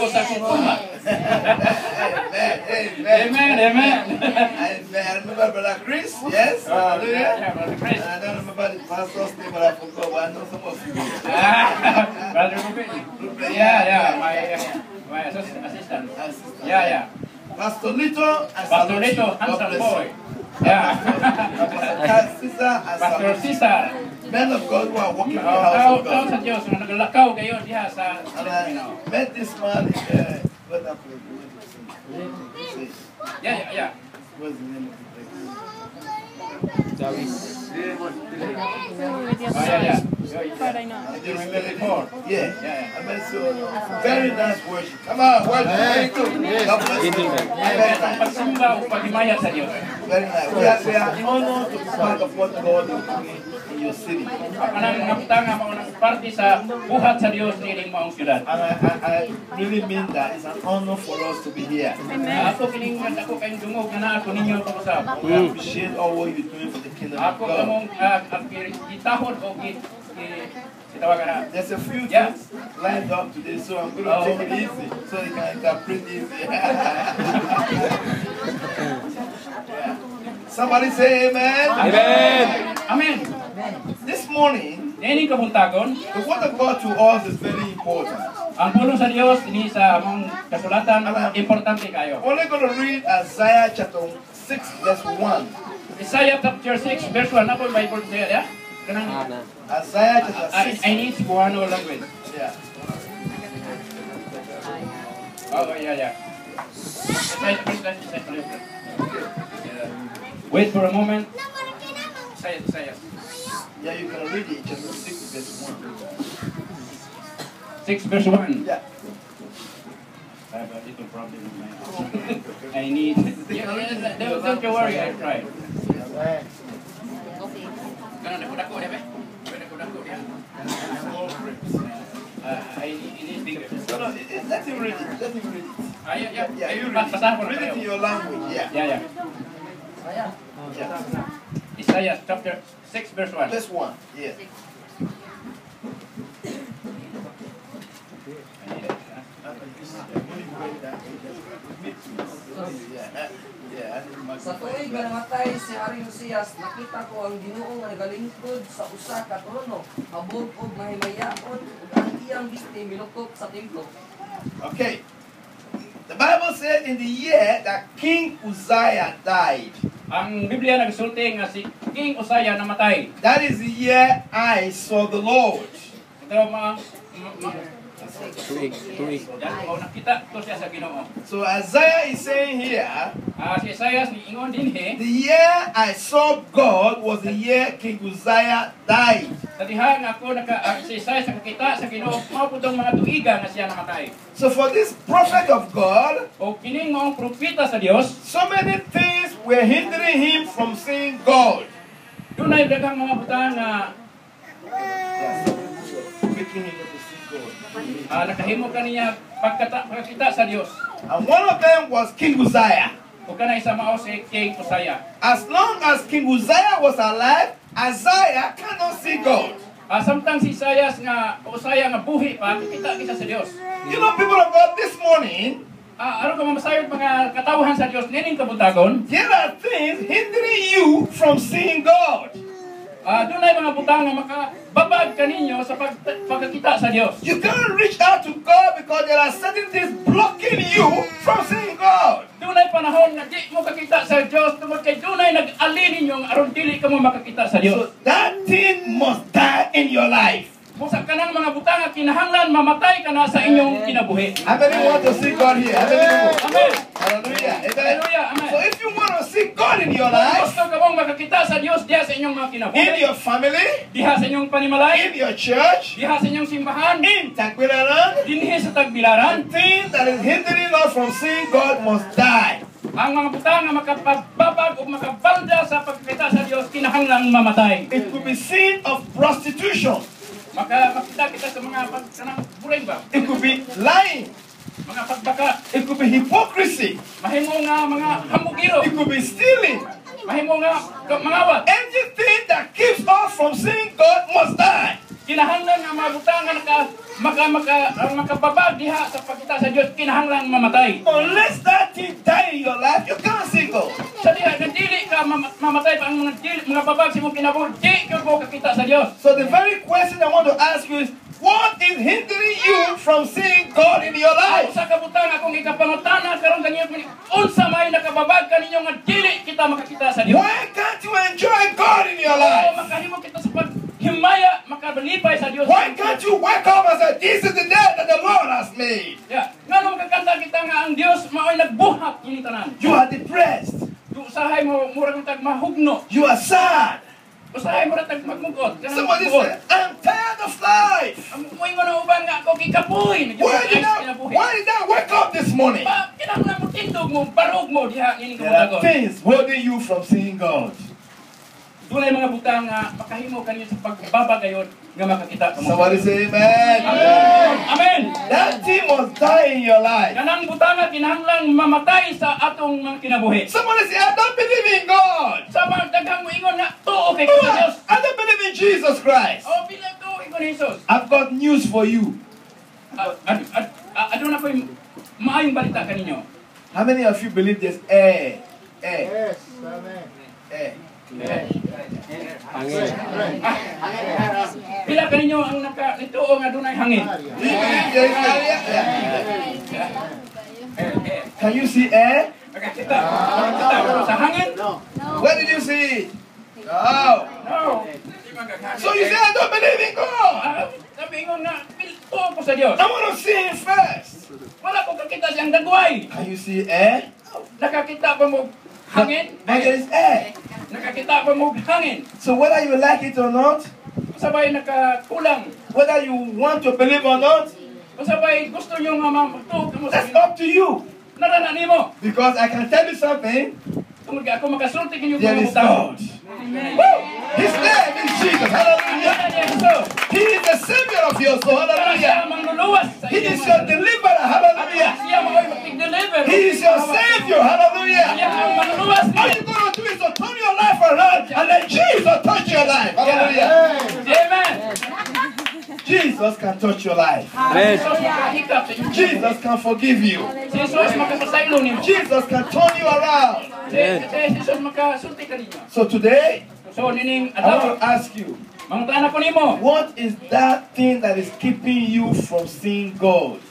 ako sa kukuha. Amen. Amen. Amen, amen. Amen. I remember Brother Chris. Yes. Oh, Hallelujah. yeah, Brother Chris. I don't remember the pastor's name, but I forgot. But I know some of you. Brother Ruben. Yeah, yeah, my, uh, my assist- assistant. Assistant. Yeah, yeah. Pastor Lito. Pastor salute Lito, handsome boy. Yeah. Pastor Cesar. Pastor salute you. Cesar. Men of God who are working in the Oh, house of God. Diyos na naglakaw kayo diha sa And I Filipino. met this man in uh, what that place? Where did he say? Yeah, yeah, yeah. What's the name of the place? Oh, yeah, yeah. Friday night. I You just remember met before? Yeah. Yeah. I so very nice worship. Come on, worship. Very good. God bless you. Very nice. pagsimba o paghimaya sa Diyos. Very nice. We are, we are honored to be part of what God is doing in your city. And Ang anang ngaptang nga maunang parte sa buhat sa Diyos ni ining. I, I, I really mean that. It's an honor for us to be here. Ako kining ako kayong dungog nga naa ko ninyo pag-usap. We appreciate all what you're doing for the kingdom of Ako God. Kamong gitahod o git sitawagan na. There's a few Yeah. things lined up today, so I'm going to Oh, take it easy so you can interpret easy. Yeah. Somebody say amen. Amen. Amen. This morning, Nining kabuntagon, the word of God to us is very important. ang pulong sa Dios ini sa among kasulatan importante kayo. I'm only going to read Isaiah chapter 6, verse 1. Isaiah chapter 6 verse 1 ako yung Bible niya ya. Kanang Isaiah chapter I, 6. I need Cebuano language. Yeah. Oh, yeah, yeah. Wait for a moment. Say it, say it. Yeah, you can read it, chapter 6, verse 1. 6 verse 1. Yeah. I have a little problem with my I need. Yeah, yeah, don't, don't you worry, I try. Ganun, dako-dako dia, be. Dako-dako dia. Small grips. Uh, I need, I need bigger. No, no, it, it, let him read it. Let him read it. Ah, yeah, yeah. Yeah, you read basahan ko it. Read it in your language. Yeah. Yeah, yeah. yeah. Isaiah chapter 6 verse 1. Verse 1. Yeah. Yeah. Yeah. Sa tuig nga namatay si Haring Josias, nakita ko ang Ginoo nga nagalingkod sa usa ka trono, abot og mahimayaon ug ang iyang biste milukop sa templo. Okay. The Bible says in the year that King Uzziah died. Ang Biblia nagsulti nga si King Uzziah namatay. That is the year I saw the Lord. Pero ma, ma, ma Tuig, tuig. yan, nakita to siya sa Ginoo. So Isaiah is saying here, Ah, si Isaiah ni ingon din he, the year I saw God was the year King Uzziah died. sa diha nga ako naka si Isaiah sa kakita sa Ginoo, mao pud ang mga tuiga nga siya namatay. So for this prophet of God, O kining maong propeta sa Dios, so many things were hindering him from seeing God. dunay daghang mga butang nga Making him to see Ah, nakahimo pagkata pagkita sa Dios. And one of them was King Uzziah. O kanay sa mao si King Uzziah. As long as King Uzziah was alive, Isaiah cannot see God. Samtang si Isaiah nga Uzziah nga buhi pa, kita kita sa Dios. You know, people of God, this morning, aron ka mamasayod mga katawhan sa Dios nining kabutagon, there are things hindering you from seeing God. Ah dunay mga butang nga makababag kaninyo sa pag, pagkakita sa Dios. You can't reach out to God because there are certain things blocking you from seeing God. Dunay panahon nga di mo kakita sa Dios tungod kay dunay nag-ali ninyo nga aron dili ka mo makakita sa Dios. So that thing must die in your life. Busa ka ng mga butang nga kinahanglan mamatay ka na sa inyong kinabuhi. How many want to see God here? How many? Amen. Hallelujah. Amen. Hallelujah. Amen. So if you want see God in your life, gusto ka mong makakita sa Dios diha sa inyong mga in kinabuhi, your family, diha sa inyong panimalay, in your church, diha sa inyong simbahan, in Tagbilaran, dinhi sa tagbilaran, things that is hindering us from seeing God must die. ang mga butang nga makapagbabag o makabalda sa pagkita sa Dios kinahanglang mamatay. It could be sin of prostitution. Maka makita kita sa mga pag kanang buring ba, It could be lying. Mga pagbaka, It could be hypocrisy. mahimo nga mga hamugiro, It could be stealing. mahimo nga ka- mangawat. Anything that keeps us from seeing God must die. kinahanglan nga mga butangan naka maka maka ang makababag diha sa pagkita sa Dios kinahanglan mamatay. Unless that thing die in your life, you can't see God. Sa diha nadili ka mamatay pa ang mga dili, mga babag sa imong kinabuhi di gyud mo kakita sa Dios. So the very question I want to ask you is, what is hindering you from seeing God in your life? sa kabutang akong ikapangutana karon kanyo unsa may nakababag kaninyo nga dili kita makakita sa Dios. Why can't you enjoy God in your life? makahimo kita sa paghimaya, makabalipay sa Dios. Why can't you wake up and say, this is the day that the Lord has made? Yeah. Nga nung kakanta kita nga ang Dios mao'y nagbuhat kini tanan. You are depressed. Usahay mo murang tag mahugno. You are sad. Usahay mo ra tag magmugot. Kanang Somebody I'm tired of life. Ang moingon na uban nga ako kikapoy. Why did I, why did I wake up this morning? Kinahanglan mo tindog mo, barog mo diha There are things holding you from seeing God. Dunay mga butang nga makahimo kanyo sa pagbabagayon nga makakita ka mo. Somebody say amen. Amen. That thing must die in your life. Kanang butang nga kinahanglan mamatay sa atong mga kinabuhi. Somebody say, I don't believe in God. Sa mga daghang mo ingon nga tuo kay sa Dios. I don't believe in Jesus Christ. O bilang tuo ingon Jesus. I've got news for you. Ad, ad, aduna ko maayong balita kaninyo. How many of you believe this? Eh, eh, Yes, amen. eh. Angin. Pila kaninyo ang naka nituo nga dunay hangin. Do you believe there is area? Yeah. Can you see air? Nakakita. Nakakita ko sa hangin. Where did you see it? Oh. No. So you say, I don't believe in God. Ah, Sabi ingon nga pil- tuo ko sa Dios. I want to see Him first. Wala ko kakita siyang dagway. Can you see air? Nakakita ko mo hangin. But there is air. Nakakita ko mo hangin. So whether you like it or not, Sabay nakakulang. whether you want to believe or not, Sabay gusto nyo nga matuog ka mo sa that's up to you. Narana nimo. Because I can tell you something. Tungod ka ako makasulti kinyo There is. God. Woo! His name is Jesus. Hallelujah. He is the Savior of your soul. Hallelujah. He is your deliverer. Hallelujah. siya mao'y mag-deliver. He is your Savior. Hallelujah. ang manluluwas your life and let Jesus touch your life. Hallelujah. Amen. Jesus can touch your life. Amen. Jesus makahikap sa inyo. Jesus can forgive you. Jesus. Jesus can turn you around. Si si eh, Jesus makasulti ka ninyo. So today, I want to ask you, mangutana ko nimo. what is that thing that is keeping you from seeing God?